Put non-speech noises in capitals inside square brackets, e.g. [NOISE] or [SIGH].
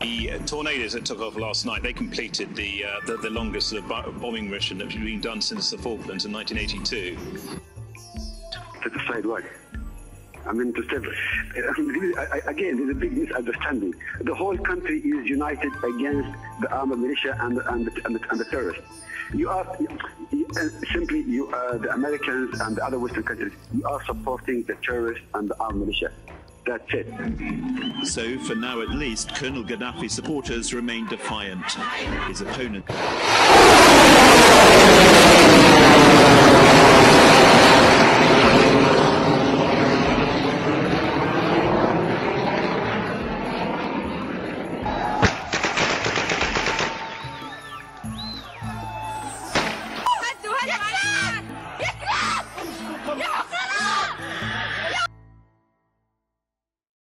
The Tornados that took off last night, they completed the uh, the, the, longest sort of bombing mission that's been done since the Falklands in 1982. To decide what? I mean, to say, [LAUGHS] again, there's a big misunderstanding. The whole country is united against the armed militia and, and, the, and, the, and the terrorists. You are uh, simply you, uh, the Americans and the other Western countries. You are supporting the terrorists and the armed militia. That's it. So, for now at least, Colonel Gaddafi supporters remain defiant. His opponent.